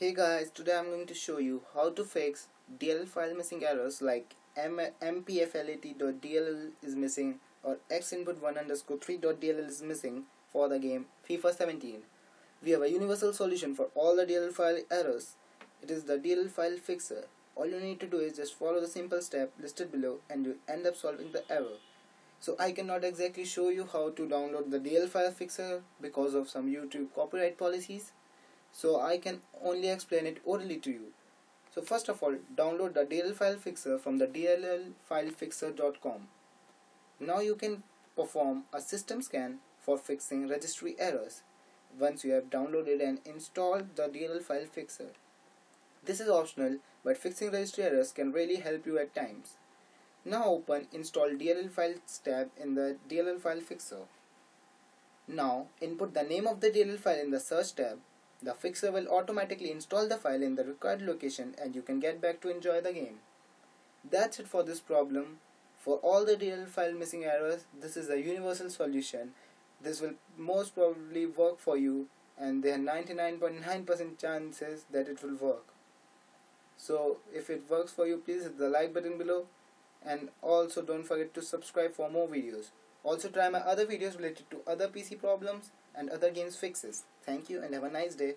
Hey guys, today I'm going to show you how to fix DLL file missing errors like mfplat.dll is missing or xinput1 underscore 3.dll is missing for the game FIFA 17. We have a universal solution for all the DLL file errors. It is the DLL file fixer. All you need to do is just follow the simple step listed below and you end up solving the error. So I cannot exactly show you how to download the DLL file fixer because of some YouTube copyright policies so I can only explain it orally to you. So first of all, download the DLL file fixer from the dllfilefixer.com. Now you can perform a system scan for fixing registry errors once you have downloaded and installed the DLL file fixer. This is optional, but fixing registry errors can really help you at times. Now open Install DLL Files tab in the DLL File Fixer. Now input the name of the DLL file in the Search tab the fixer will automatically install the file in the required location and you can get back to enjoy the game. That's it for this problem. For all the DLL file missing errors, this is a universal solution. This will most probably work for you and there are 99.9% chances that it will work. So if it works for you, please hit the like button below and also don't forget to subscribe for more videos. Also try my other videos related to other PC problems and other games fixes. Thank you and have a nice day.